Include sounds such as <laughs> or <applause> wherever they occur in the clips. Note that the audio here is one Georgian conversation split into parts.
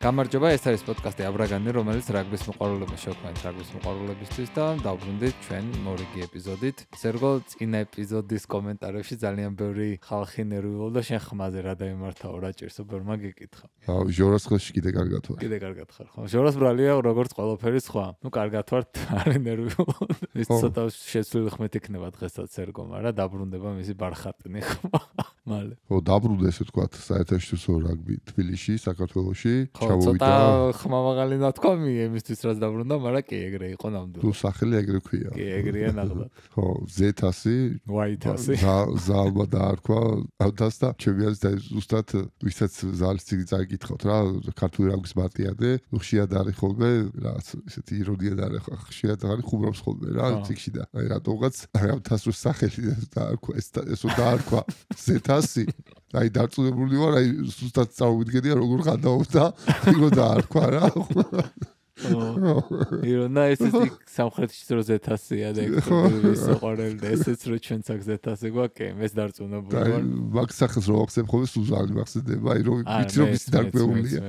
გამარჯობა, ეს არის პოდკასტი აბრაგანი, რომელიც რაგბის მოყვარულებმა შექმნეს რაგბის მოყვარულებისთვის და დავბრუნდით ჩვენ მორიგი ეპიზოდით. ზერგო წინა ეპიზოდის კომენტარებში ძალიან ბევრი ხალხი ნერვიულობდა და შენ ხმაზე რა დაიმართაო რა ჭირსო ბერმა გეკითხა. აუ, ჟორას ხელში კიდე კარგად ვარ. კიდე კარგად ხარ, ხო? ჟორას ბრალია როგორც ყველაფერი სხვა. ნუ კარგად ვარ, არის ნერვიულობა. ის ცოტა შეცვლილი ხმეთ იქნება დღესაც ზერგო, მაგრამ დაბრუნდება მისი ბარხატნი ხმა. მალე. ხო, დაბრუნდა ესე თქვა საერთაშორისო რაგბი თბილისში, საქართველოში. ჩავოვიდა. ცოტა ხმა მაღალი ნათქვა მი იმისთვის რაც დაბრუნდა, მაგრამ კი ეგრე იყო ნამდვილად. თუ სახელი ეგრე ქვია. კი, ეგრეა ნახლა. ხო, Z100, Y100. ზალბა დაარქვა, ავდას და ჩემი აზრით ეს ზუსტად ვისაც ზალის ციგნი წაიკითხავთ რა, ქართული რაგბის მარტიადე, ხშირად არის ხოლმე რაც ესეთი ირონია და არის ხშირად არის ხუმრობს ხოლმე რა, ციგში და აი ავდას რო სახელი დაარქვა, ეს ესო დაარქვა Z100 აი დარწმუნებული ვარ, აი ზუსტად წავიდგენია როგორ ხანდაობდა, იქო დაარქვა რა. ირონა ესეც სამხრეთში რო ზეთასია და ექსპორტის საყარელი და ესეც რო ჩვენც აქ ზეთასი გვაკე მეს დარწმუნებული ვარ. მაგ სახელს რო ვახსენ ხოლმე სულ ძალიან მახსენდება, აი რომ ვიცი რომ ის დარკვეულია.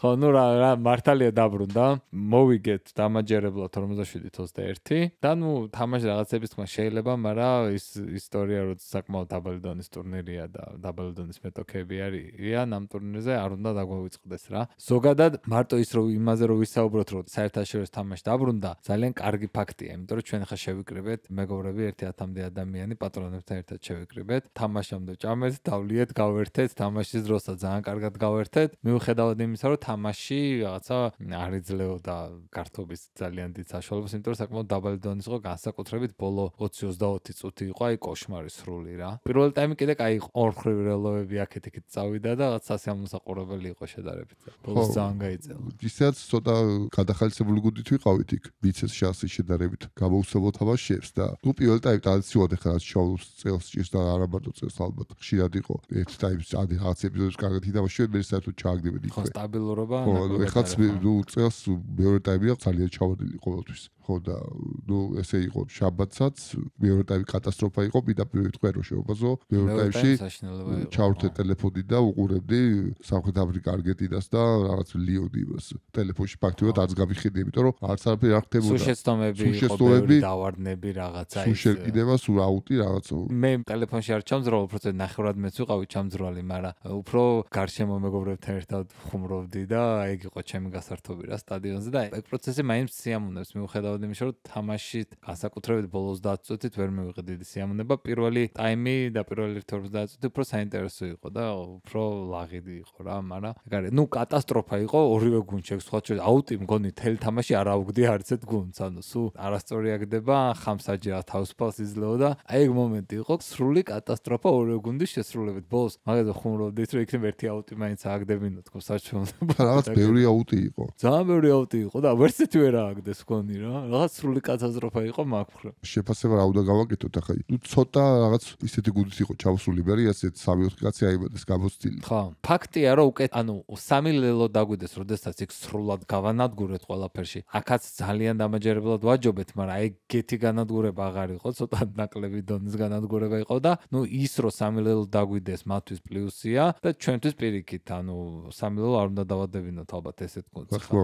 ხო, ნუ რა რა მართალია დაბრუნდა. მოვიგეთ დამაჯერებლად 57-21 და ნუ თამაში რაღაცების თქმა შეიძლება, მაგრამ ის ისტორია რო საკმაოდ დაბალი დონის ტურნირია და დაბალი დონის მეტოქეები არიან ამ ტურნირზე არ უნდა დაგვავიწყდეს რა. ზოგადად მარტო ის რო იმაზე რო ვისაუბროთ რომ საერთაშორისო თამაში დაბრუნდა, ძალიან კარგი ფაქტია, იმიტომ რომ ჩვენ ხა შევიკრიბეთ მეგობრები 1000-მდე ადამიანი პატრონებთან ერთად შევიკრიბეთ, თამაშამდე ჭამეთ, დავლიეთ, გავერთეთ, თამაშის დროსაც ძალიან კარგად გავერთეთ. მიუხედავად იმისა, რომ თამაში რაღაცა არ იძლეოდა გართობის ძალიან დიდ საშუალებას, იმიტომ რომ საკმაოდ დაბალი დონის იყო, განსაკუთრებით ბოლო 20-30 წუთი იყო, აი კოშმარი სრული რა. პირველი ტაიმი კიდე კაი იყო, ორხრივ რელოები აქეთ-იქით წავიდა და რაღაც სასიამოვნო იყო შედარებით. ბოლოს ძალიან გაიწელა. ისაც ცოტა გადახალისებული გუნდით ვიყავით იქ. ვიცეს შანსი შედარებით გამოუცემო თამაშებს და ნუ პირველ ტაიმ ტრადიციულად ახლა შოუს წელს ჭირს და არაბატო წელს ალბათ ხშირად იყო. ერთ ტაიმს ადი რაღაც ეპიზოდის კარგად ითამაშეთ მე საერთოდ ჩააგდებოდი ხო სტაბილურობა ხო ეხლა ნუ წელს მეორე ტაიმია ძალიან ჩავარდილი ყოველთვის ხო და ნუ ესე იყო შაბათსაც მეორე ტაიმი კატასტროფა იყო მიდაპირ ვიტყვე რომ შეობაზო მეორე ტაიმში ჩავრთე ტელეფონი და უყურებდი სამხრეთ აფრიკა არგენტინას და რაღაც ლიონი იმას ტელეფონში ფაქტიურად არც გამიხედი იმიტომ რომ არც არაფერი არ ხდებოდა. სუშესტომები იყო ბევრი დავარდნები რაღაცა ის სუშეკიდება სულ აუტი რაღაცა მე ტელეფონში არ ჩამძრავ უბრალოდ ნახევრად მეც ვიყავი ჩამძრვალი მაგრამ უფრო გარშემო მეგობრებთან ერთად ხუმრობდი და ეგ იყო ჩემი გასართობი რა სტადიონზე და ეგ პროცესი მაინც სიამოვნებს მიუხედავად მიუხედავად იმისა, რომ თამაში განსაკუთრებით ბოლოს 10 წუთით ვერ მივიღე დიდი სიამოვნება, პირველი ტაიმი და პირველი 50 წუთი უფრო საინტერესო იყო და უფრო ლაღიდი იყო რა, მაგრამ ეგ არის, ნუ კატასტროფა იყო ორივე გუნდში, სხვა შეიძლება აუტი მგონი თელ თამაში არ აუგდი არცეთ გუნდს, ანუ სულ არასწორი აგდება, ხამსაჯერა თავსფალს იძლეო და აი ეგ მომენტი იყო, სრული კატასტროფა ორივე გუნდის შესრულებით. ბოლოს მაგაზე ხუმრობდით, რომ იქნებ ერთი აუტი მაინც ააგდებინო თქო საჩვენო. რაღაც ბევრი აუტი იყო. ძალიან ბევრი აუტი იყო და ვერსეთი ვერ ააგდეს გონი რა. რაღაც სრული კატასტროფა იყო მაგ. შეფასება რა უნდა გავაკეთოთ ახლა? ნუ ცოტა რაღაც ისეთი გუნდის იყო ჩავსული ბერი, ასეთ 3-4 კაცი აიბადეს გამოცდილი. ხო. ფაქტია რომ უკვე ანუ სამი ლელო დაგვიდეს, როდესაც იქ სრულად გავანადგურეთ ყველაფერში. აქაც ძალიან დამაჯერებლად ვაჯობეთ, მაგრამ აი გეთი განადგურება აღარ იყო, ცოტა ნაკლები დონის განადგურება იყო და ნუ ის რომ სამი ლელო დაგვიდეს მათთვის პლუსია და ჩვენთვის პირიქით, ანუ სამი ლელო არ უნდა დავადებინოთ ალბათ ესეთ გუნდს. ხო.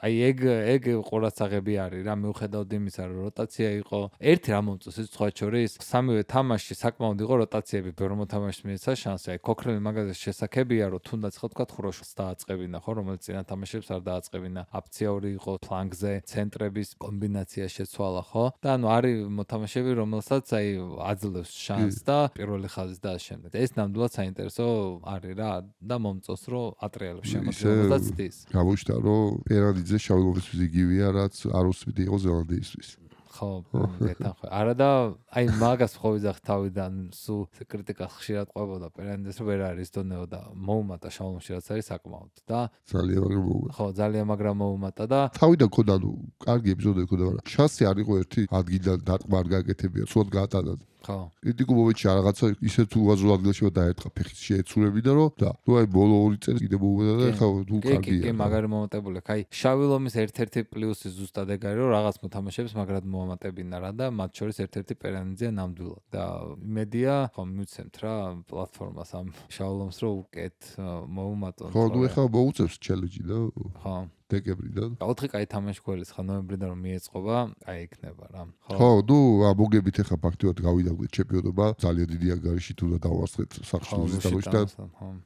აი ეგ ეგ ყურაცაღები არის რა მიუხედავად იმისა, რომ როტაცია იყო, ერთი რა მომწონს ის სხვა შორის, სამივე თამაში საკმაოდ იყო როტაციები, ბევრი მოთამაშის მიეცა შანსი. აი ქოქრელი მაგაზე შესაძლებია, რომ თუნდაც ხო თქვა ხროშს დააწყებინა, ხო, რომელიც წინა თამაშებს არ დააწყებინა. აფციაური იყო ფლანგზე, ცენტრების კომბინაცია შეცვალა, ხო? და ანუ არის მოთამაშეები, რომელსაც აი აძლევს შანსს და პირველი ხაზის და შემდეგ. ეს ნამდვილად საინტერესო არის რა და მომწონს, რომ ატრიალებს შემოგვიწყდეს ის. გავუშთა, რომ პერანიძე შავობის იგივეა, რაც არ იყო ზელანდიისთვის. ხო, <laughs> გეთანხმე. არა და აი მაგას ხო ვიზახ თავიდან სულ კრიტიკას ხშირად ყვებოდა პერანდეს რომ ვერ არის დონეო და მოუმატა შალომში რაც არის საკმაოდ და ძალიან მაგრამ მოუმატა. ხო, ძალიან მაგრამ მოუმატა და თავიდან ქონდა ნუ კარგი ეპიზოდი ქონდა მაგრამ შანსი არ იყო ერთი ადგილიდან დაკმარ გაკეთებია, სულ გაატანა. ხო. იდიკუბოვიჩი რაღაცა ისე თუ უაზრო ადგილში დაერტყა ფეხის შეეცურები და რომ და თუ აი ბოლო ორი წელი კიდე მოუვედა და ხა თუ კარგია. კი, კი, მაგარი მომატებული. აი შავილომის ერთ-ერთი პლუსი ზუსტად ეგ არის რომ რაღაც მოთამაშეებს მაგრად მოამატებინა რა და მათ შორის ერთ-ერთი ჩანძია ნამდვილად და იმედია ხომ მივცემთ რა პლატფორმას ამ შავლომს რომ უკეთ მოუმატონ ხო ნუ ეხლა მოუწევს ჩელენჯი და ხო დეკემბრიდან. ოთხი კაი თამაში გველის ხა ნოემბრიდან რომ მიეწყობა, კაი იქნება რა. ხო, ნუ ამოგებით ახლა ფაქტიურად გავიდაგდეთ ჩემპიონობა, ძალიან დიდი ანგარიში თუ და დავასწრეთ სახშულის დაბოჭი და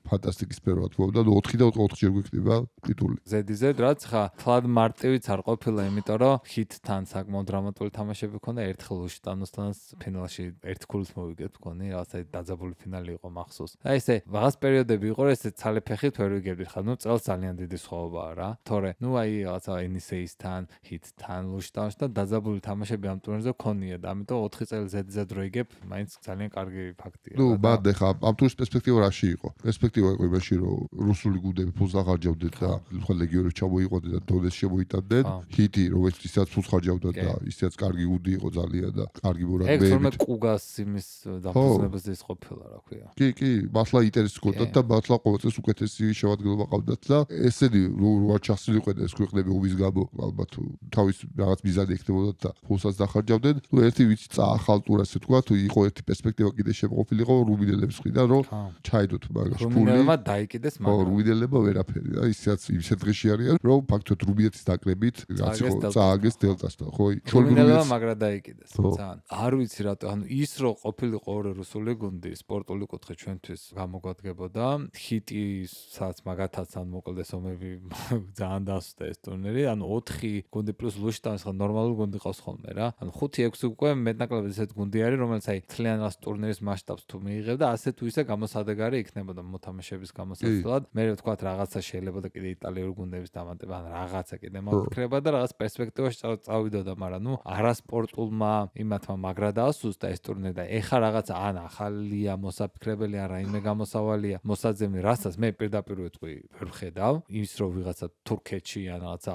ფანტასტიკი სფერო რა თქმა უნდა, ნუ 4 და 4 ჯერ გვიქნება ტიტული. ზედიზედ რაც ხა თლად მარტივიც არ ყოფილა, იმიტომ რომ ჰიტთან საკმაოდ დრამატული თამაშები ქონდა ერთხელ უშტანოსთანაც ფინალში ერთ ქულს მოვიგეთ მქონი, რაღაცა დაძაბული ფინალი იყო მახსოვს. აი ესე, რაღაც პერიოდები იყო, ესე ცალე ფეხით ვერ ვიგებდით ხა, ნუ წელს ძალიან დიდი სხვაობაა რა. თორე ნუ აი რაღაცა NSA-სთან, HIT-თან, Lush-თან დაძაბული თამაშები ამ ტურნირზე ქონია და ამიტომ 4 წელი ზედიზედ რო იგებ, მაინც ძალიან კარგი ფაქტია. ნუ ბადე ხა ამ ტურნირის პერსპექტივა რაში იყო? პერსპექტივა იყო იმაში, რომ რუსული გუნდები ფულს აღარჯავდნენ და სხვა ლეგიონები ჩამოიყვნენ და დონეს შემოიტანდნენ. HIT-ი რომელიც ისაც ფულს ხარჯავდა და ისაც კარგი გუნდი იყო ძალიან და კარგი მორაგბეები. ეგ თორმე კუგას იმის დაფუძნებას ის ყოფილა, რა ქვია. კი, კი, მართლა ინტერესი გქონდათ და მართლა ყოველწელს უკეთესი შემოადგენლობა ყავდათ და ესენი რო არ ჩახსნილი იყვნენ ეს ქვეყნები უბის გამო ალბათ თავის რაღაც მიზანი ექნებოდათ და ფულსაც დახარჯავდნენ. ნუ ერთი ვიცი წაახალტურა ასე თქვა, თუ იყო ერთი პერსპექტივა კიდე შემოყოფილიყო რუბინელების მხრიდან, რომ ჩაიდოთ მაგას ფული. რუბინელებმა დაიკიდეს მაგრამ. ხო, რუბინელებმა ვერაფერი და ისიც ისე დღეში არიან, რომ ფაქტობრივად რუბინეთის დაკრებით რაც იყო წააგეს დელტას და ხო, რუბინელებმა მაგრა დაიკიდეს. ძალიან. არ ვიცი რატო, ანუ ის რო ყოფილიყო ორი რუსული გუნდი სპორტული კუთხე ჩვენთვის გამოგვადგებოდა, ჰიტისაც მაგათაც ან მოკლდეს ომები <laughs> ძალიან დასვდა ეს ტურნირი, ანუ 4 გუნდი პლუს ლუშტანს ხო ნორმალური გუნდი ყავს ხოლმე რა. ანუ 5-6 უკვე მეტნაკლებად ესეთ გუნდი არის, რომელიც აი თლიან რას ტურნირის მასშტაბს თუ მიიღებ და ასე თუ ისე გამოსადეგარი იქნებოდა მოთამაშეების გამოსაცვლად. მე ვთქვა რაღაცა შეიძლება და კიდე იტალიური გუნდების დამატება, ან რაღაცა კიდე მოკრება და რაღაც პერსპექტივაში წავიდოდა, მაგრამ ნუ არასპორტულმა იმათმა მაგრა დაასუსტა ეს ტურნირი და ეხა რაღაცა ან ახალია მოსაფიქრებელი არა იმე გამოსავალია მოსაძებნი რასაც მე პირდაპირ ვეთქვი ვერ ხედავ ის რომ ვიღაცა თურქეთში ან რაღაცა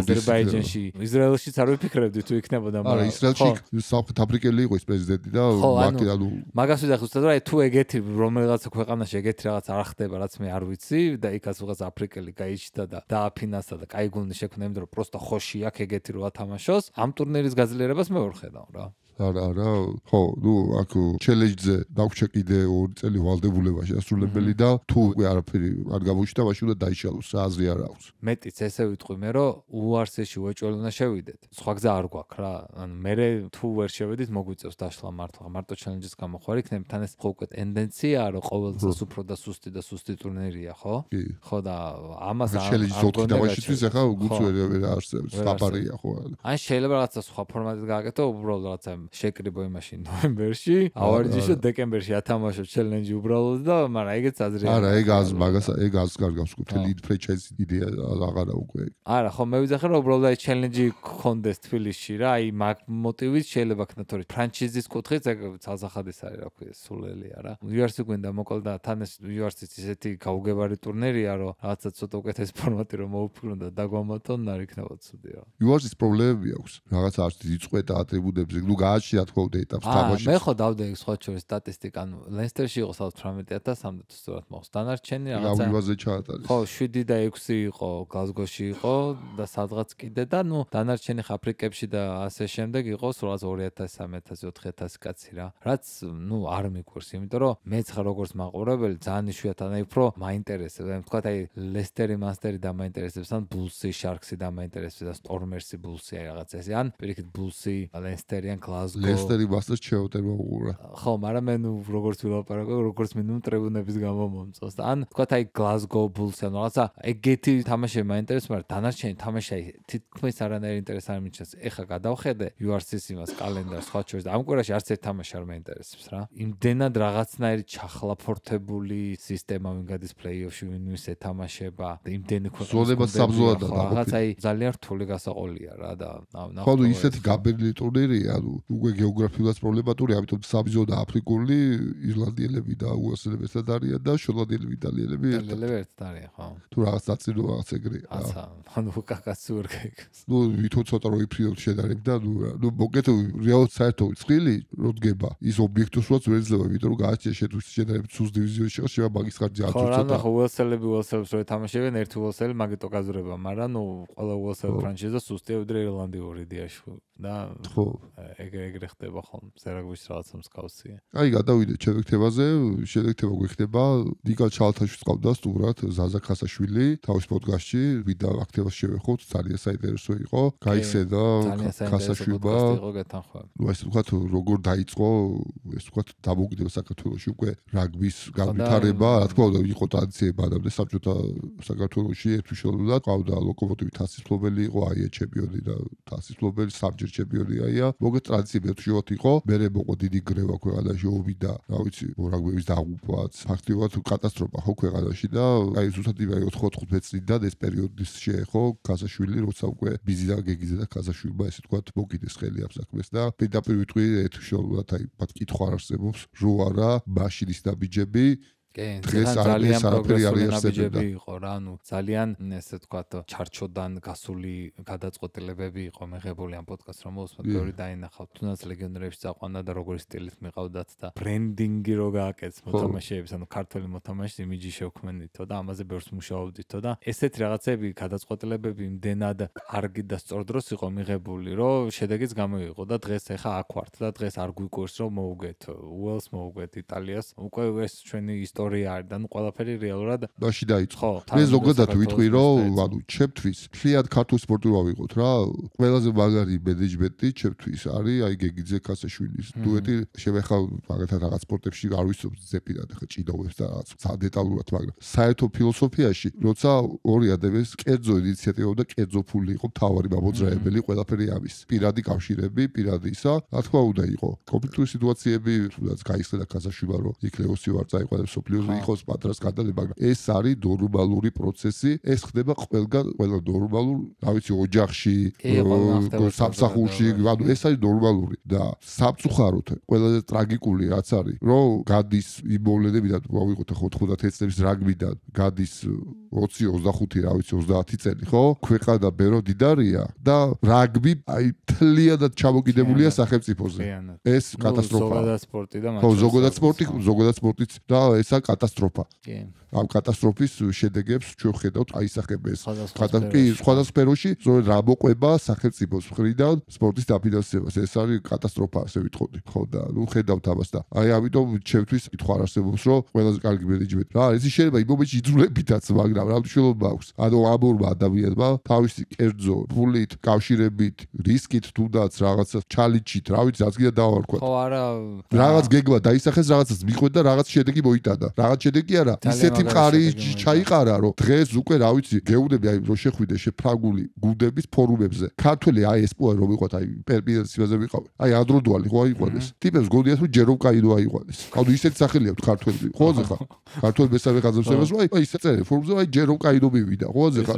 აზერბაიჯანში. ისრაელშიც არ ვიფიქრებდი თუ იქნებოდა მაგრამ არა ისრაელში სამხრეთ აფრიკელი იყო ის პრეზიდენტი და მაკი ანუ მაგას ვიძახ უცდად რა თუ ეგეთი რომელიღაცა ქვეყანაში ეგეთი რაღაც არ ხდება რაც მე არ ვიცი და იქაც ვიღაც აფრიკელი გაიჩნდა და დააფინანსა და კაიგუნი შექმნა იმიტომ რომ პროსტა ხოში აქ ეგეთი როა თამაშოს ამ ტურნირის გაძლიერებას მე ვერ ხედავ რა. არა არა ხო ნუ აქ ჩელენჯზე დაგვრჩა კიდე ორი წელი ვალდებულებაში ასრულებელი და თუ არაფერი არ გამოჩნდა მაშინ უნდა დაიშალოს აზრი არ აქვს. მეტიც ესე ვიტყვი მე რომ უარსეში უეჭველი უნდა შევიდეთ. სხვა გზა არ გვაქვს რა. ანუ მე თუ ვერ შევედით მოგვიწევს დაშლა მართლა. მარტო ჩელენჯის გამო ხარ იქნებ თან ეს ხო უკვე ტენდენციაა რომ ყოველთვის უფრო და სუსტი და სუსტი ტურნირია ხო? ხო და ამას არ ჩელენჯის ოთხი თამაშისთვის ახლა გუც ვერ ვერ არსებობს. საფარია ხო აი შეიძლება რაღაცა სხვა ფორმატით გააკეთო უბრალოდ რაღაცა შეკრიბო იმაში ნოემბერში, ავარჯიშო დეკემბერში ათამაშო ჩელენჯი უბრალოდ და მაგრამ ეგეც აზრი არა. არა, ეგ აზ მაგას ეგ აზ კარგავს კუთელი ფრენჩაიზი იდეა აღარა უკვე. არა, ხო მე ვიძახე რომ უბრალოდ აი ჩელენჯი გქონდეს თბილისში რა, აი მაგ მოტივით შეიძლება ქნათ თორე ფრანჩიზის კუთხით ეგ საზახადის არის რა ქვია, სულელია რა. UFC გვინდა მოკლ და თან ეს UFC-ც ისეთი გაუგებარი ტურნირია რომ რაღაცა ცოტა უკეთეს ფორმატი რომ მოუფიქრონ და დაგვამატონ, არ იქნება ცუდია. UFC-ს პრობლემები აქვს. რაღაცა არც დიდი წვეტა ატრიბუტებზე, ნუ გააჩი რა თქმა უნდა ეტაპს თამაში. მე ხო დავდე სხვა შორის სტატისტიკა, ანუ ლენსტერში იყო 18000 თუ სწორად მოხს. დანარჩენი რაღაცა. რავივაზე ჩაატარეს. ხო, 7 და 6 იყო გლაზგოში იყო და სადღაც კიდე და ნუ დანარჩენი აფრიკებში და ასე შემდეგ იყო რაღაც 2000, 3000, 4000 კაცი რა. რაც ნუ არ მიკვირს, იმიტომ რომ მეც ხარ როგორც მაყურებელი, ძალიან იშვიათად აი უფრო მაინტერესებს. აი თქვა აი ლესტერი მასტერი და მაინტერესებს, ან ბულსი შარქსი და მაინტერესებს და სტორმერსი ბულსი აი რაღაც ესე. ან პირიქით ბულსი, ლენსტერი ან გლაზგო ლესტერი ბასტას ჩეოტერმა უყურა. ხო, მაგრამ მე ნუ როგორც ვილაპარაკო, როგორც მე ნუ ტრიბუნების გამო მომწონს. ან თქვა აი გლაზგო ბულს ან რაღაცა ეგეთი თამაშები მაინტერესებს, მაგრამ დანარჩენი თამაში აი თითქმის არანაირი ინტერესი არ მიჩნევს. ეხა გადავხედე URC-ს იმას კალენდარს სხვა შორის და ამ კვირაში არც ერთ თამაში არ მაინტერესებს რა. იმდენად რაღაცნაირი ჩახლაფორთებული სისტემა ვინ გადის პლეი-ოფში, ვინ ვის ეთამაშება და იმდენი ქვეყნის ზონება საბზოა და რაღაც აი ძალიან რთული გასაყოლია რა და ხო, ისეთი გაბერილი ტურნირია, ანუ უკვე გეოგრაფიულად პრობლემატური, ამიტომ საბიზო და აფრიკული ირლანდიელები და უესლები ერთად არიან და შოტლანდიელები იტალიელები ერთად. იტალიელები ერთად არიან, ხო. თუ რაღაც დაწინო რაღაც ეგრეა. აცა, ანუ კაკაცურ გეკს. ნუ ვითო ცოტა რო იფრიოთ შედარებ და ნუ ნუ მოკეთო რეალურად საერთოდ წილი რო დგება ის ობიექტოსსაც ვერ ძლევა, იმიტომ რომ გააჩნია შეთუ შედარებ ცუს დივიზიონში შევა მაგის ხარჯი აწუწა. ხო, რა ხო უესლები უესლებს რო ეთამაშებენ ერთი უესლები მაგიტო გაზრება, მაგრამ ნუ ყველა უესლები ფრანჩიზა სუსტია ვიდრე ირლანდიური დიაში და ხო ეგრე ეგრე ხდება ხოლმე. ზერაგვის რაღაცა მსგავსია. აი, გადავიდეთ შედეგთებაზე, შედეგთება გვექნება ნიკა ჩალთაშვილი ყავდა სტუმრად ზაზა ხასაშვილი თავის პოდკასტში, ვიდა აქტივას შევეხოთ, ძალიან საინტერესო იყო. გაიხსენა ხასაშვილმა. ნუ ეს ვთქვათ, როგორ დაიწყო, ეს ვთქვათ, დამოუკიდებელ საქართველოში უკვე რაგბის განვითარება, რა თქმა უნდა, იყო ტრადიციები ადამდე საბჭოთა საქართველოში ერთუშეულად ყავდა ლოკომოტივი თასისფლობელი იყო, აია ჩემპიონი და თასისფლობელი საბჭოთა ჩემპიონი აია. მოგეთ ტრადიციები ერთუშეულად იყო, მერე მოყო დიდი გრევა ქვეყანაში ოვიდა, რა ვიცი, რაგბის დაღუპვაც, ფაქტიურად კატასტროფა ხო ქვეყანაში და აი ზუსტად იმაი 95 წლიდან ეს პერიოდი შეეხო კაზაშვილი, როცა უკვე ბიზიდა გეგიზე და კაზაშვილმა ესე თქვათ მოკიდეს ხელი ამ საქმეს და პირდაპირ ვიტყვი ერთუშეულად აი მათ კითხვა არსებობს, რო არა მაშინის დაბიჯები კი, დღეს ძალიან პროგრესული ნაბიჯები იყო რა, ანუ ძალიან ესე თქვათ ჩარჩოდან გასული გადაწყვეტილებები იყო მიღებული ამ პოდკასტ რომ მოსმოთ ბევრი დაინახავთ. თუნდაც ლეგიონერებში წაყვანა და როგორი სტილით მიყავდათ და ბრენდინგი რო გააკეთეს მოთამაშეებს, ანუ ქართული მოთამაშის იმიჯი შევქმნითო და ამაზე ბევრს მუშაობდითო და ესეთი რაღაცები გადაწყვეტილებები იმდენად კარგი და სწორ დროს იყო მიღებული, რომ შედეგიც გამოიღო და დღეს ეხა აქ ვართ და დღეს არ გვიკვირს რომ მოუგეთ უელს მოუგეთ იტალიას. უკვე ეს ჩვენი ისტორია ისტორია არის და ნუ ყველაფერი რეალურად მაშინ დაიწყო. მე ზოგადად ვიტყვი რომ ანუ ჩემთვის ფლიად ქართულ სპორტი ვავიღოთ რა. ყველაზე მაგარი მენეჯმენტი ჩემთვის არის აი გეგიძე კასაშვილის დუეტი. შევეხავ მაგალითად რაღაც სპორტებში არ ვიცნობ ზეპირად ხა ჭიდაობს და რაღაც ცა დეტალურად მაგრამ საერთო ფილოსოფიაში როცა ორი ადამიანის კერძო ინიციატივა და კერძო ფული იყო თავარი მამოძრაებელი ყველაფერი ამის. პირადი კავშირები, პირადი ისა, რა თქმა უნდა იყო. კონფლიქტური სიტუაციები, თუნდაც გაიხსნა კასაშვილმა რომ იქ ლეოსი ვარ წაიყვანებს სოფლიო პერიოდში იყოს პატრას გადადება, მაგრამ ეს არის ნორმალური პროცესი, ეს ხდება ყველგან, ყველა ნორმალურ, რა ვიცი, ოჯახში, სამსახურში, ანუ ეს არის ნორმალური და სამწუხაროდ ყველაზე ტრაგიკული რაც არის, რომ გადის იმოვლენებიდან, მოვიღოთ 90 წლების რაგბიდან, გადის 20-25, რა ვიცი, 30 წელი, ხო? ქვეყანა ბერო დიდარია და რაგბი აი თლიანად ჩამოკიდებულია სახელმწიფოზე. ეს კატასტროფაა. ზოგადად სპორტი და ხო, ზოგადად სპორტი, ზოგადად სპორტიც და ესა კატასტროფა. კი. ამ კატასტროფის შედეგებს ჩვენ ხედავთ აისახებეს. კატასტროფი სხვადასხვა სფეროში, ზოგადად რა მოყვება სახელმწიფოს მხრიდან სპორტის დაფინანსებას. ეს არის კატასტროფა, ასე ვიტყოდი. ხო და ნუ ხედავთ ამას და აი ამიტომ ჩემთვის კითხვა არსებობს, რომ ყველაზე კარგი მენეჯმენტი რა არის? ის შეიძლება იმ მომენტში იძულებითაც, მაგრამ რა მნიშვნელობა აქვს? ანუ ამორმა ადამიანმა თავისი კერძო ფულით, კავშირებით, რისკით თუნდაც რაღაცა ჩალიჩით, რა ვიცი, რაც კიდე დავარქვა. ხო არა. რაღაც გეგმა დაისახეს, რაღაცას მიხვდა და რაღაც შედეგი მოიტანა. რაღაც შედეგი არა, ისეთი მყარი ჩაიყარა, რომ დღეს უკვე რა ვიცი, გეუნები აი რო შეხვიდე შეფრაგული გუნდების ფორუმებზე. ქართველი აი ეს პოე რომ იყო, აი პერპიდაციაზე ვიყავი. აი ანდროდვალი ხო აიყვანეს. ტიპებს გონიათ რომ ჯერომ კაიდო აიყვანეს. ანუ ისეთი სახელი აქვს ქართველი. ხო ზე ხა? ქართველი მესამე ხაზებსებას რომ აი ისე წერე ფორუმზე აი ჯერომ კაიდო მივიდა. ხო ზე ხა?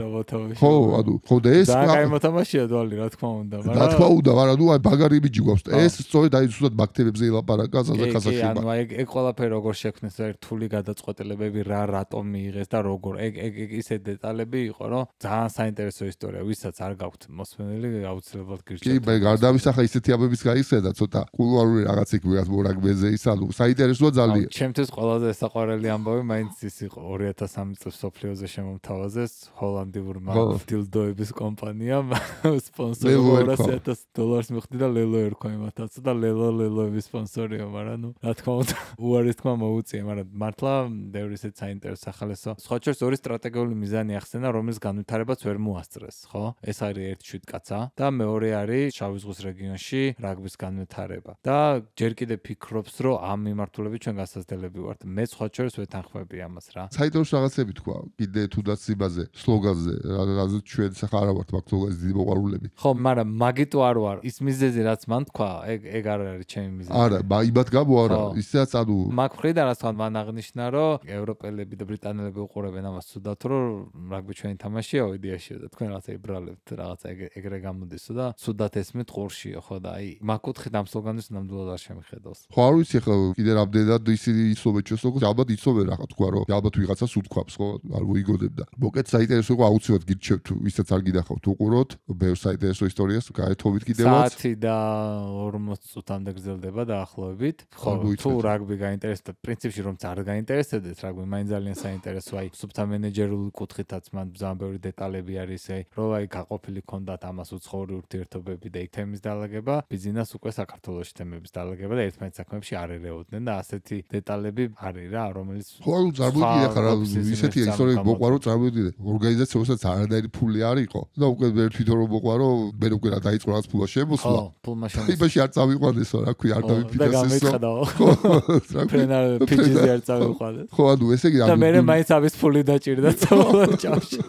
ხო, ანუ ხო და ეს და აი მოთამაშეა დვალი რა თქმა უნდა, მაგრამ რა თქმა უნდა, მაგრამ ნუ აი ბაგარი იმიჯი გვაქვს. ეს სწორედ აი ზუსტად ბაქტერიებზე ელაპარაკა ზაზა კაზაშვილმა. კი, ანუ აი ეგ ყველაფერი როგორ შექმნეს ერთული გადაწყვეტილებები რა რატომ მიიღეს და როგორ? ეგ ეგ ეგ ისე დეტალები იყო რომ ძალიან საინტერესო ისტორია ვისაც არ გაქვთ მოსმენელი აუცილებლად გირჩევთ კი მე გარდამისახა ისეთი აბების გაიხსენა ცოტა კულუარული რაღაც იქ ვიღაც მორაგბეზე ის ანუ საინტერესოა ძალიან. ჩემთვის ყველაზე საყვარელი ამბავი მაინც ის იყო 2003 წელს სოფლიოზე შემომთავაზეს ჰოლანდიურმა დილდოების კომპანიამ სპონსორი 200000 დოლარს მიხდი და ლელო ერქვა იმათაც და ლელო ლელოების სპონსორია მაგრამ ნუ რა თქმა უნდა უარი თქმა მოუწია მაგრამ მართლა ბევრი ისეთ საინტერესო ახალესო. სხვა შორის ორი სტრატეგიული მიზანი ახსენა, რომელიც განვითარებას ვერ მოასწრეს, ხო? ეს არის ერთი შვიდკაცა და მეორე არის შავი ზღვის რეგიონში რაგბის განვითარება. და ჯერ კიდე ფიქრობს, რომ ამ მიმართულებით ჩვენ გასაზრდელები ვართ. მე სხვა შორის ვეთანხმები ამას რა. საერთოდ რაღაცები თქვა, კიდე თუდაც იმაზე, სლოგანზე, რაზეც ჩვენ სახა არა ვართ მაგ სლოგანზე დიდი მოყარულები. ხო, მაგრამ მაგიტო არ ვარ. ის მიზეზი რაც მან თქვა, ეგ ეგ არ არის ჩემი მიზეზი. არა, იმათ გამო არა. ისეაც ანუ მაგ ხრიდან თქვა მან აღნიშნა, რომ ევროპელები და ბრიტანელები უყურებენ ამას თუდათ რომ რაგბი ჩვენი თამაშია იდეაში და თქვენ რაღაცა იბრალებთ რაღაცა ეგრე გამოდისო და თუდათ ესმით ყურშიო ხო და აი მაკუთხი ამ სლოგანის ნამდვილად არ შემიხედავს. ხო არ ვიცი ხო კიდე რამდენად ისინი ისოვე ჩვენს როგორ ალბათ იცოვე რა თქვა რომ ალბათ ვიღაცას უთქვამს ხო არ მოიგოდებ და მოკეთ საინტერესო იყო აუცილებლად გირჩევთ ვისაც არ გიდახავთ უყუროთ. ბევრ საინტერესო ისტორიას გაეთოვით კიდევაც. საათი და 40 წუთამდე გრძელდება დაახლოებით. ხო თუ რაგბი გაინტერესებთ პრინციპში რომ არ გაინტერესებდეს რაგბი, მაინც ძალიან საინტერესოა. აი სუფთა მენეჯერული კუთხითაც მან ძალიან ბევრი დეტალები არის, რომ აი გაყოფილი ქონდათ ამას უცხოური ურთიერთობები და თემის დაალაგება, ბიზნეს უკვე საქართველოს თემების დაალაგება და ერთმანეთ საქმეებში არ ერეოდნენ და ასეთი დეტალები არის რა, რომელიც ხო, ანუ წარმოდიე ხარ, ისეთი ისტორიები მოყვარო წარმოდიე. ორგანიზაციასაც არადაირი ფული არ იყო და უკვე ვერ თვითონ რომ მოყვარო, მე უკვე რა დაიწყო რაღაც ფულა შემოსვლა. ხო, ფულმა შემოსვლა. იმაში არ წავიყვანესო, რა ქვია, არ დავიფიქრეს ესო. და გამეხედავ. ხო, ფრენა პიჯზე არ <laughs> წავიყვანე. ხო, ანუ ესე იგი და მე მაინც ამის ფული დაჭირდა ცოტა <laughs> ჭამში.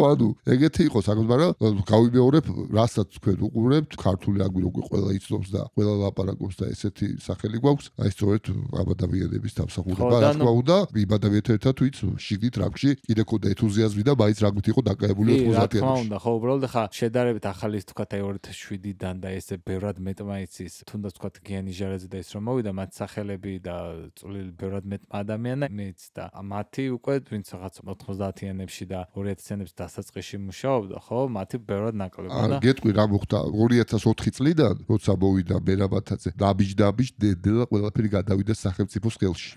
ხო ანუ ეგეთი იყო საკუთარ მაგრამ გავიმეორებ რასაც თქვენ უყურებთ ქართული აგვი როგორი ყველა იცნობს და ყველა ლაპარაკობს და ესეთი სახელი გვაქვს. აი სწორედ ამ ადამიანების დამსახურება რა თქმა უნდა იმ ადამიანებთან თვით შიგნით რაგში კიდე ქონდა ენთუზიაზმი და მაინც რაგბით იყო დაკავებული 90-იანებში რა თქმა უნდა ხო უბრალოდ ხა შედარებით ახალი ის თქვა აი 2007-დან და ესე ბევრად მეტ მაინც ის თუნდაც თქვა გიანი ჟარაძე და ის რომ მოვიდა მათ სახელები და წვლილი ბევრად მეტ ადამიანი მეც და მათი უკვე ვინც რაღაც 90-იანებში და 2000-იანებში დასაწყისში მუშაობდა, ხო? მათი ბევრად ნაკლებია და გეტყვი რა მოხდა 2004 წლიდან, როცა მოვიდა ბერაბათაძე, დაბიჯ დაბიჯ დედა ყველაფერი გადავიდა სახელმწიფოს ხელში.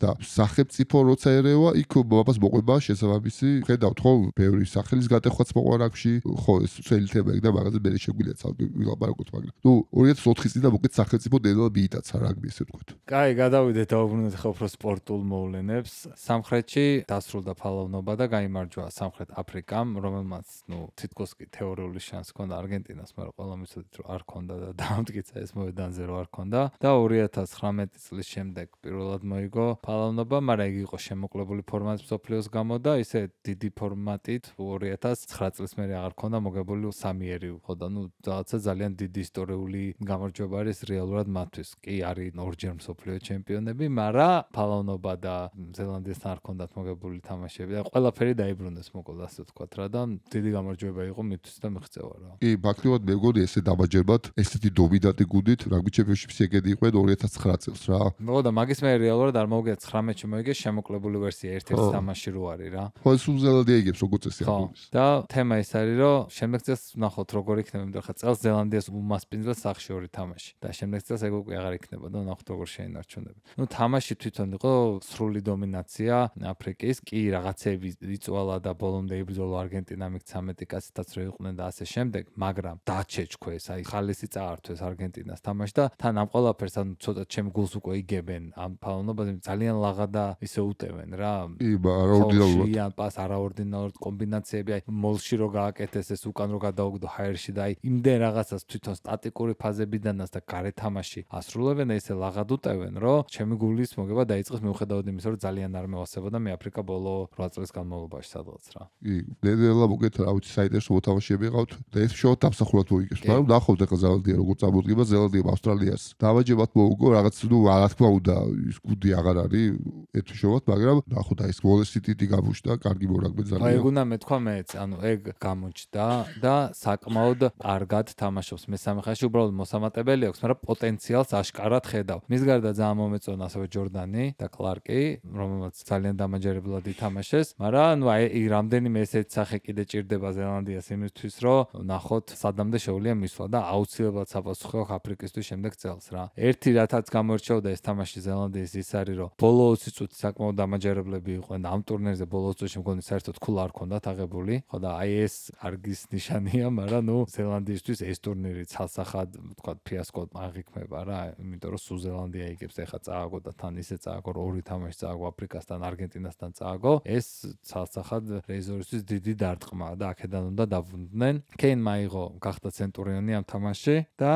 და სახელმწიფო როცა ერევა, იქ ბაბას მოყვება შესაბამისი, ხედავთ ხო, ბევრი სახელის გატეხვაც მოყვარაკში, ხო, ეს შეიძლება იქ და მაგაზე მე შეგვიძლია ცალკე ვილაპარაკოთ, მაგრამ ნუ 2004 წლიდან მოკეთ სახელმწიფო დედა მიიტაცა რაგბი ესე ვთქვათ. კაი, გადავიდეთ დაუბრუნდეთ ხო უფრო სპორტულ მოვლენებს. სამხრეთში დასრულდა ფალავნობა და გამარჯვა სამხრეთ აფრიკა ამერიკამ, რომელმაც, ну, თითქოს კი თეორიული შანსი ჰქონდა არგენტინას, მაგრამ ყველა მიცოდით, რომ არ ჰქონდა და <laughs> დაამტკიცა ეს მოედანზე რომ არ ჰქონდა და 2019 წლის შემდეგ პირველად მოიგო ფალავნობა, მაგრამ იგი იყო შემოკლებული ფორმატით სოფლიოს გამო და ისე დიდი ფორმატით 2009 წლის მერე აღარ ჰქონდა მოგებული სამიერი ხო და ну, რაღაცა ძალიან დიდი ისტორიული გამარჯვება არის რეალურად მათთვის. კი არის ორჯერ სოფლიო ჩემპიონები, მაგრამ ფალავნობა და ზელანდიასთან არ ჰქონდათ მოგებული თამაშები და ყველაფერი დაიბრუნეს მოკლედ ასე ვთქვა. ვთქვათ რა და დიდი გამარჯვება იყო მისთვის და მიღწევა რა. კი, ფაქტობრივად მე მგონი ესე დამაჯერბად ესეთი დომინანტი გუნდით რაგბი ჩემპიონშიპში ეგეთი იყო 2009 წელს რა. მოგო და მაგის მე რეალურად არ მოგია 19-ში მოიგე შემოკლებული ვერსია ერთ-ერთი თამაში რო არის რა. ხო, ეს უზელანდია იგებს როგორ წესი არის. და თემა ის არის რომ შემდეგ წელს ნახოთ როგორ იქნება, იმიტომ ხა წელს ზელანდიას უმასპინძლა სახში ორი თამაში და შემდეგ წელს ეგ უკვე აღარ იქნება და ნახოთ როგორ შეინარჩუნდება. ნუ თამაში თვითონ იყო სრული დომინაცია აფრიკის, კი რაღაცები იწვალა და ბოლომდე იბრძოლა არგენტინა მიქ 13 კაცთაც რო იყვნენ და ასე შემდეგ, მაგრამ დაჩეჩქვეს, აი ხალისი წაართვეს არგენტინას თამაში და თან ამ ყველაფერს ან ცოტა ჩემ გულს უკვე იგებენ ამ ფალონობას ძალიან ლაღა და ისე უტევენ რა. კი, არაორდინალურად. ან პას არაორდინალურად კომბინაციები, აი მოლში რო გააკეთეს ეს უკან რო გადაუგდო ჰაერში და აი იმდენ რაღაცას თვითონ სტატიკური ფაზებიდანაც და გარე თამაში ასრულებენ და ისე ლაღად უტევენ, რომ ჩემი გულის მოგება დაიწყეს მიუხედავად იმისა, რომ ძალიან არ მევასებოდა მე აფრიკა ბოლო 8 წლის განმავლობაში სადღაც რა. კი, ნედელა მოგეთ რა ვიცი საინტერესო მოთამაშეები ყავთ და ეს შოუ დამსახურად მოიგებს. მაგრამ ნახავთ ახლა ზელანდია როგორ წამოდგება ზელანდია ავსტრალიას დავაჯებათ მოუგო რაღაც ნუ რა თქმა უნდა ის გუდი აღარ არის ერთ შოუად მაგრამ ნახოთ აი ეს გოლესიტიტი გამუშდა კარგი მორაგბე ძალიან. აი ეგუნა მეთქვა მეც ანუ ეგ გამოჩდა და საკმაოდ კარგად თამაშობს. მესამე ხაზში უბრალოდ მოსამატებელი აქვს მაგრამ პოტენციალს აშკარად ხედავ. მის გარდა ძალიან მომეწონა ასევე ჯორდანი და კლარკი რომელმაც ძალიან დამაჯერებლად ითამაშეს მაგრამ ნუ აი რამდენიმე ესეთ სახე კიდე ჭირდება ზელანდიას იმისთვის, რომ ნახოთ სადამდე შეუძლია მისვლა და აუცილებლად საფასუხო აფრიკისთვის შემდეგ წელს რა. ერთი რათაც გამოირჩეოდა ეს თამაში ზელანდიის ის არის, რომ ბოლო 20 წუთი საკმაოდ დამაჯერებლები იყვნენ ამ ტურნირზე ბოლო 20 წუთში მგონი საერთოდ ქულა არ ქონდათ აღებული. ხო და აი ეს არგის ნიშანია, მაგრამ ნუ ზელანდიისთვის ეს ტურნირი ცალსახად, თქვა ფიასკო აღიქმება რა, იმიტომ რომ სუ ზელანდია იგებს ეხა წააგო და თან ისე წააგო, ორი თამაში წააგო აფრიკასთან, არგენტინასთან წააგო. ეს ცალსახად რეიზორისთვის დიდი დარტყმა და აქედან უნდა დავრუნდნენ. კეინ მაიღო გახდა ცენტურიონი ამ თამაშში და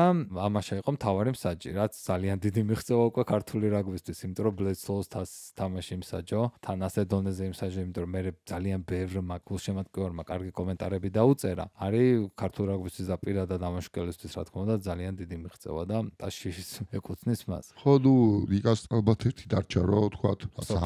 ამაშა იყო მთავარი მსაჯი, რაც ძალიან დიდი მიღწევა უკვე ქართული რაგბისთვის, იმიტომ რომ ბლეცლოს თამაში იმსაჯო, თან ასე დონეზე იმსაჯო, იმიტომ რომ მე ძალიან ბევრმა გულშემატკივრმა კარგი კომენტარები დაუწერა. არის ქართული რაგბისთვის და პირადად ამაშკელისთვის რა თქმა უნდა ძალიან დიდი მიღწევა და ტაში ეკუთვნის მას. ხო, ნუ ლიგას ალბათ ერთი დარჩა რო თქვა,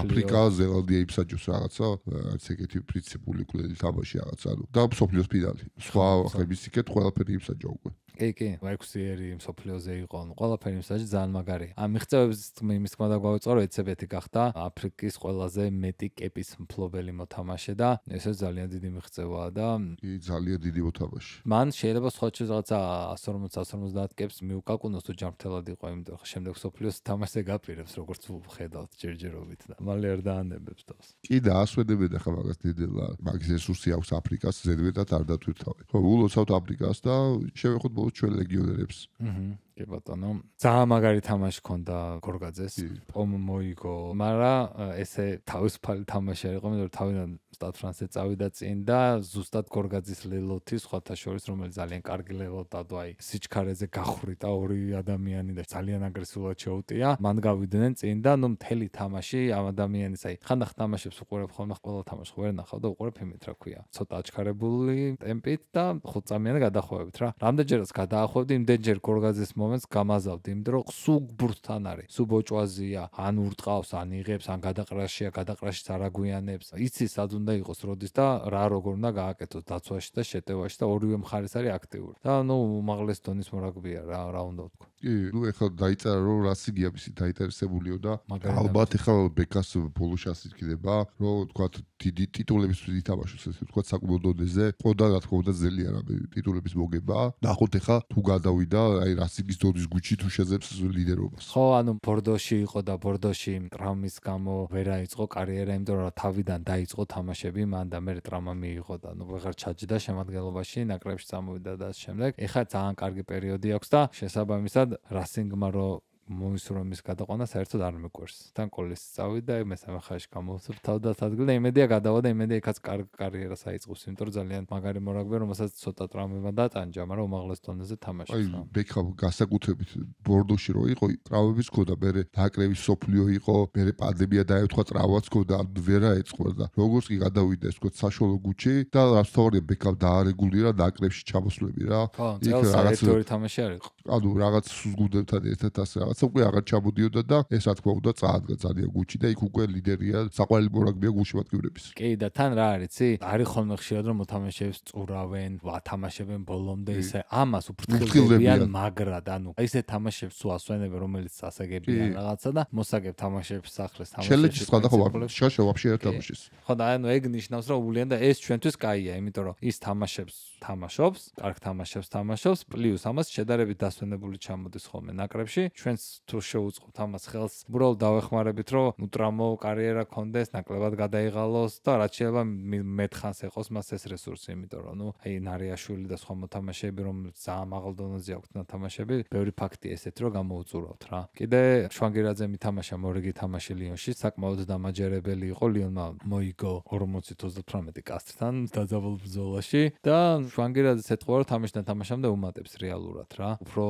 აფრიკა, ზელანდია იმსაჯოს რაღაცა, რაც ეგეთი პრინციპული კლუბი თამაში რაღაც ანუ და სოფლიოს ფინალი. სხვა ხების იქეთ ყველაფერი იმსაჯა უკვე კი, კი, 6-ერი სოფლიოზე იყო, ნუ ყველაფერი იმსაჯი ძალიან მაგარია. ამ მიღწევების იმის თქმა და გავიწყო, რომ ეცებეთი გახდა აფრიკის ყველაზე მეტი კეპის მფლობელი მოთამაშე და ესე ძალიან დიდი მიღწევაა და კი, ძალიან დიდი მოთამაშე. მან შეიძლება სხვა რაღაცა 150-150 კეპს მიუკალკუნოს თუ ჯამრთელად იყო, იმიტომ რომ შემდეგ სოფლიოს თამაშზე გაპირებს, როგორც ხედავთ ჯერჯერობით და მალე არ დაანებებს თავს. კი და ასვედებენ ახლა მაგას დიდელა, მაგის რესურსი აქვს აფრიკას ზედმეტად არ დათვირთავენ. ხო, ულოცავთ აფრიკას და შევეხოთ ბოლოს ჩვენ ლეგიონერებს. აჰა. კი ბატონო. ძალიან მაგარი თამაში ქონდა გორგაძეს. პომ მოიგო, მაგრამ ესე თავისუფალი თამაში არ იყო, მე თავიდან სტად ფრანსზე წავიდა წინ და ზუსტად გორგაძის ლელოთი სხვათა შორის რომელიც ძალიან კარგი ლელოთ დადო აი სიჩქარეზე გახვრიტა ორი ადამიანი და ძალიან აგრესიულად შეუტია. მან გავიდნენ წინ და ნუ მთელი თამაში ამ ადამიანის აი ხანდახ თამაშებს უყურებ ხოლმე ყველა თამაშს ვერ ნახავ და უყურებ იმით რა ქვია. ცოტა აჩქარებული ტემპით და ხუთწამიანი გადახვევებით რა. რამდენჯერაც გადაახვევდი იმდენჯერ გორგაძის მომენტს გამაზავდი იმ დრო სუ ბრთთან არის. სუ ბოჭვაზია ან ურტყავს ან იღებს ან გადაყრაშია გადაყრაშიც არაგვიანებს იცის სად უნდა იყოს როდის და რა როგორ უნდა გააკეთოს დაცვაში და შეტევაში და ორივე მხარეს არის აქტიური. და ნუ უმაღლეს დონის მორაგბია რა რა უნდა ვთქვა კი ნუ ეხლა დაიწერა რომ რასიგია მისი დაინტერესებულიო და ალბათ ეხლა ბეკას ბოლოშას იქნება რომ თქვა დიდი ტიტულების ვითამაშოს ესე თქვა საკუთო დონეზე ყოდა რა თქმა უნდა ძელია რა ტიტულების მოგება. ნახოთ ეხლა თუ გადავიდა აი რასიგის დონის გუჩი თუ შეძებს ლიდერობას. ხო ანუ ბორდოში იყო და ბორდოში ტრამვის გამო ვერ აიწყო კარიერა იმიტომ რომ თავიდან დაიწყო თამაშები მან და მე ტრამა მიიღო და ნუ ვეღარ ჩაჯდა შემადგენლობაში ნაკრებში წამოვიდა და ამ შემდეგ. ეხლა ძალიან კარგი პერიოდი აქვს და შესაბამისად რასინგმა რო მომისურვა მის გადაყვანა საერთოდ არ მეკვერს. თან კოლის წავიდა, მესამე ხაში გამოვცებ თავდასადგილ და იმედია გადავა და იმედია იქაც კარგი კარიერას აიწყოს, იმიტომ რომ ძალიან მაგარი მორაგბე, რომელსაც ცოტა ტრამვება დატანჯა, მაგრამ უმაღლეს დონეზე თამაშობს. აი, ბექამ გასაკუთრებით ბორდოში რო იყო, ტრამვების ქონდა, მე დაკრევის სოფლიო იყო, მე პადებია დაეთქვა ტრამვაც ქონდა, ვერა ეწყო და როგორც კი გადავიდა ეს თქო საშუალო გუჩი და რასთავარია ბექამ დაარეგულირა დაკრევში ჩამოსვლები რა. იქ რაღაც ორი თამაში არ იყო. ანუ რაღაც სუზგუნდებთან ერთად ასე რაღაც რაღაცა უკვე აღარ ჩამოდიოდა და ეს რა თქმა უნდა წაადგა ძალიან გუჩი და იქ უკვე ლიდერია საყვარელი მორაგბია გუჩი მატკივრების. კი და თან რა არის, იცი? არის ხოლმე ხშირად რომ მოთამაშეებს წურავენ, ვათამაშებენ ბოლომდე ისე ამას უფრთხილებიან მაგრად, ანუ ისე თამაშებს თუ ასვენებენ რომელიც ასაგებიან რაღაცა და მოსაგებ თამაშებს სახლეს თამაშებს. შელეჩი სხვადასხვა შაშა ვაფშე არ თამაშის. ხო და ანუ ეგ ნიშნავს რომ ულიან და ეს ჩვენთვის კაია, იმიტომ რომ ის თამაშებს თამაშობს, კარგ თამაშებს თამაშობს, პლუს ამას შედარებით დასვენებული ჩამოდის ხოლმე ნაკრებში. ჩვენს თუ შეუწყობთ ამას ხელს, უბრალოდ დავეხმარებით, რომ უტრამო კარიერა კონდეს, ნაკლებად გადაიღალოს და რაც შეიძლება მეთხანს ეყოს მას ეს რესურსი, იმიტომ რომ ნუ აი ნარიაშვილი და სხვა მოთამაშეები, რომ ძალიან მაღალ დონეზე აქვთ მოთამაშეები, ბევრი ფაქტი ესეთ რომ გამოუწურავთ რა. კიდე შვანგერაძე მითამაშა მორიგი თამაში ლიონში, საკმაოდ დამაჯერებელი იყო ლიონმა მოიგო 40-38 კასტრთან დაძაბულ ბრძოლაში და შვანგერაძე ეთყობა რომ თამაშთან თამაშამდე უმატებს რეალურად რა. უფრო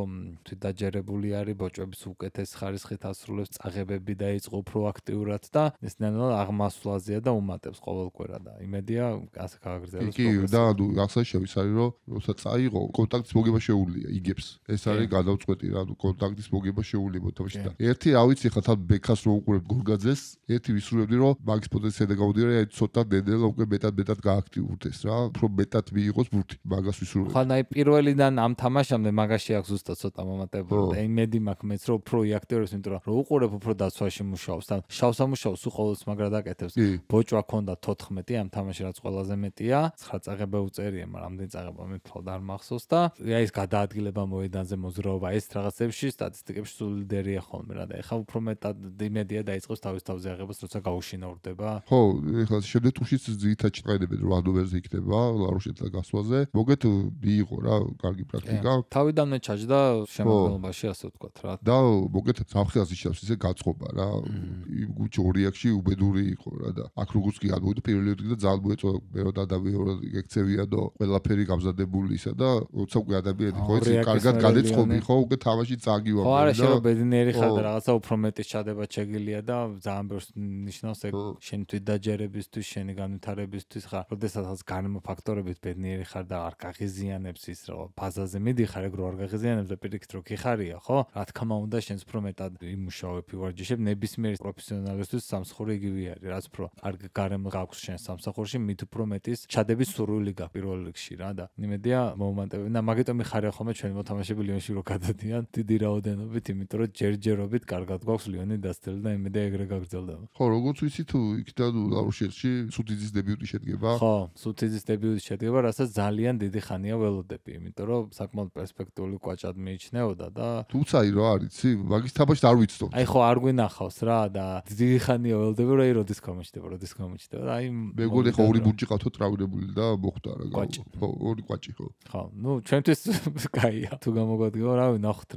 თვითდაჯერებული არის ბოჭების უკეთეს ხარისხით ასრულებს წაღებები და იწყო პროაქტიურად და ეს ნელ-ნელა აღმასვლაზეა და უმატებს ყოველკვირა და იმედია ასე გააგრძელოს კი და ახლა შევის არის რომ როცა წაიღო კონტაქტის მოგება შეუულია იგებს. ეს არის გადავწყვეტი რა კონტაქტის მოგება შეუულია მოთამაშე და ერთი რა ვიცი ხა თან ბექას რო უყურებ გორგაძეს ერთი ვისურვებდი რომ მაგის პოტენციალი და გაუდიო რა ცოტა დედელა უკვე მეტად მეტად გააქტიურდეს რა უფრო მეტად მიიღოს ბურთი მაგას ვისურვებდი ხან აი პირველიდან ამ თამაშამდე მაგაში აქვს ზუსტად ცოტა მომატებული და იმედი მაქვს მეც რომ უფრო იაქტიურებს, იმიტომ რომ უყურებ უფრო დაცვაში მუშაობს და შავს ამუშაობს უყოლოს მაგრად აკეთებს. ბოჭვა ქონდა 14 ამ თამაში რაც ყველაზე მეტია. 9 წაღება უწერია, მაგრამ ამდენ წაღება მეფლად არ მახსოვს და აი ეს გადაადგილება მოედანზე მოძრაობა ეს რაღაცებში სტატისტიკებში სულ ლიდერია ხოლმე რა და ეხა უფრო მეტად იმედია დაიწყოს თავის თავზე აღებას, როცა გაუშინაურდება. ხო, ეხლა შედეტუშიც ძირითადად ჭყედებენ რომ ადოვერზე იქნება ლარუშეთთან გასვლაზე. მოგეთ მიიღო რა, კარგი პრაქტიკა. თავიდანვე ჩაჯდა შემოგონებაში ასე ვთქვათ რა. და მოგეთ სამხელს იშავს ისე გაწყობა რა. იმ გუჩ ორიაქში უბედური იყო რა და აქ როგორც კი ამოვიდა პირველი რიგით და ძალიან მოეწო მე რომ დადავიო ექცევია და ყველაფერი გამზადებული ისა და როცა უკვე ადამიანები ხო ეს კარგად გადეწყობი ხო უკვე თამაში წაგივა ხო არა შეიძლება ბედნიერი ხარ და რაღაცა უფრო მეტი ჩადება შეგილია და ძალიან ბევრს ნიშნავს ეგ შენი თვითდაჯერებისთვის შენი განვითარებისთვის ხარ. როდესაც განმო ფაქტორებით ბედნიერი ხარ და არ გაღიზიანებს ის რომ ფაზაზე მიდიხარ ეგ რო არ გაღიზიანებს ფეხბურთელზე პირიქით რო გიხარია, ხო? რა თქმა უნდა, შენს უფრო მეტად იმუშავებ, ვარჯიშებ ნებისმიერ პროფესიონალისტვის სამსახური იგივე არის, რაც უფრო არ გარემო გაქვს შენ სამსახურში, მით უფრო მეტის ჩადების სურვილი გაქვს პირველ რიგში რა და იმედია მომენტები და მაგიტომ იხარია ხოლმე ჩვენი მოთამაშეები ლიონში რო გადადიან დიდი რაოდენობით, იმიტომ რომ ჯერჯერობით კარგად გვაქვს ლიონი დასწრილი და იმედია ეგრე გაგრძელდება. ხო, როგორც ვიცი თუ იქ და ლარუშეთში სუთიძის დებიუტი შედგება? ხო, სუთიძის დებიუტი შედგება, რასაც ძალიან დიდი ხანია ველოდები, იმიტომ რომ საკმაოდ პერსპექტიული კვაჭად მიიჩნეოდა და თუმცა ი რა არის, იცი, მაგის თაბაში არ ვიცნობ. აი ხო, არ გვინახავს რა და დიდი ხანია ველოდები, რომ აი როდის კომიჩდება, როდის და აი მეგონი ხო ორი ბურჯი ყავთო ტრავირებული და მოხვდა რა. ხო, ორი კვაჭი ხო. ხო, ნუ ჩვენთვის კაია. თუ გამოგვადგება, რა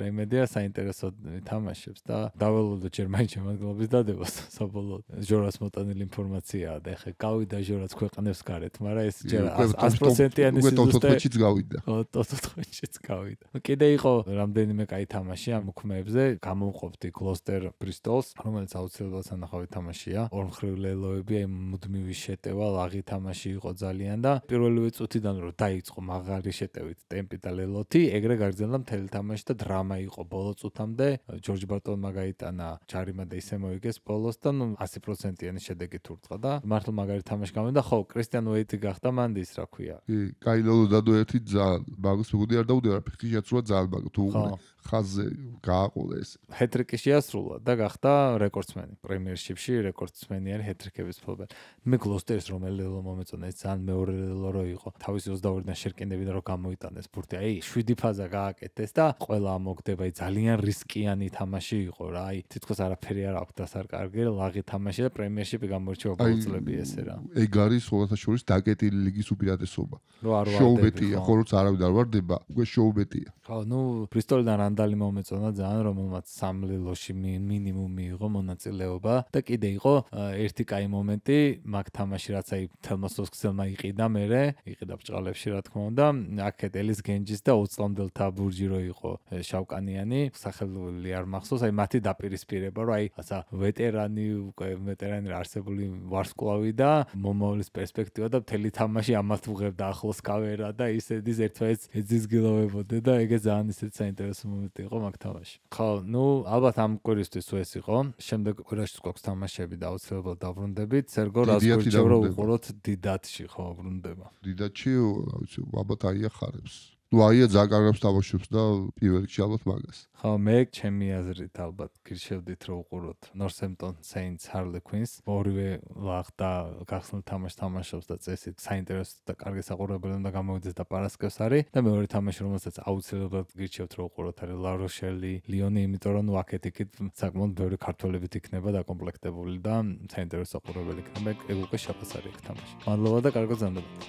იმედია საინტერესო თამაშებს და დაველოდო ჯერ მაინც შემოგლობის დადებას საბოლოოდ. ჟორას მოტანილი ინფორმაციაა და ეხა გავიდა ჟორას ქვეყნებს გარეთ, მაგრამ ეს ჯერ 100%-იანი სიზუსტე. 24-ში გავიდა. ხო, 24-ში გავიდა. კიდე იყო იყო რამდენიმე კაი თამაში ამ მოქმეებზე. გამოვყოფდი გლოსტერ ბრისტოლს, რომელიც აუცილებლად სანახავი თამაშია. ორმხრივლელოები აი მუდმივი შეტევა, ლაღი თამაში იყო ძალიან და პირველივე წუთიდან რომ დაიწყო მაღალი შეტევით ტემპი და ლელოთი, ეგრე გაგრძელდა მთელი თამაში და დრამა იყო ბოლო წუთამდე. ჯორჯ ბარტონმა გაიტანა ჯარიმა და ისე მოიგეს ბოლოს და ნუ 100%-იანი შედეგი თურწყა და მართლა მაგარი თამაში გამოვიდა. ხო, კრისტიან უეიტი გახდა მანდის, რა ქვია. კი, კაილო დადო ერთი ძალიან. მაგის მეგოდი არ დავუდე რა ფიქრი შეაცვლა ძალიან Hellberg og Tore. Ja. ხაზზე გააყოლა ეს. ჰეტრიკი შეასრულა და გახდა რეკორდსმენი. პრემიერშიპში რეკორდსმენი არის ჰეტრიკების ფლობელ. მე გლოსტერს რომელელო მომეწონა ეს ძალიან მეორე ლელო რო იყო. თავისი 22-დან შერკინდებინა რომ გამოიტანეს ბურთი. აი 7 ფაზა გააკეთეს და ყველა ამოგდება. აი ძალიან რისკიანი თამაში იყო რა. აი თითქოს არაფერი არ აქვს დასარკარგი, ლაღი თამაში და პრემიერშიპი გამორჩევა ბოლო წლები ესე რა. ეგ არის სხვათა შორის დაკეტილი ლიგის უპირატესობა. რო არ ვარდები. შოუბეტია, ხო როცა არავინ არ ვარდება, უკვე შოუბეტია. ხო, ნუ ბრისტოლიდან რანდალი მომეწონა ძალიან, რომელმაც სამლილოში მინიმუმ მიიღო მონაწილეობა და კიდე იყო ერთი კაი მომენტი, მაგ თამაში რაც აი თელმოსოს ქსელმა იყიდა მერე, იყიდა ბჭყალებში რა თქმა უნდა, აქეთ ელის გენჯის და უცლამდელთა ბურჯი რო იყო შავკანიანი, სახელული არ მახსოვს, აი მათი დაპირისპირება, რომ აი ასა ვეტერანი უკვე ვეტერანი არსებული ვარსკვლავი და მომავლის პერსპექტივა და მთელი თამაში ამათ უღებდა ახლოს კავერა და ისედის ერთმანეთს ეძიზგილოვებოდა და ეგ ძალიან ისეთ საინტერესო მომენტი იყო მაგ თამაში. ხო, ნუ ალბათ ამ კვირისთვის ეს იყო. შემდეგ კვირაში გვაქვს თამაშები და აუცილებლად დავრუნდებით. სერგო რასკოვიჩი რო უყუროთ დიდათში ხო ბრუნდება. დიდათში, რა ვიცი, ალბათ აიახარებს. ну აია ძაკარებს თამაშობს და პირველში ალბათ მაგას. ხო, მე ჩემი აზრით ალბათ გირჩევდით რომ უყუროთ Northampton Saints Harley Quinn-ს. ორივე ლახტა გახსნილ თამაშს თამაშობს და წესით საინტერესო და კარგი საყურებელი უნდა გამოვიდეს და პარასკევს არის და მეორე თამაში რომელსაც აუცილებლად გირჩევთ რომ უყუროთ არის La Rochelle Lyon-ი, იმიტომ რომ აქეთ იქით საკმაოდ ბევრი ქართველებით იქნება დაკომპლექტებული და საინტერესო საყურებელი იქნება. ეგ უკვე შეფასარი იქ თამაში. მადლობა და კარგად ზამთარობთ.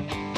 thank you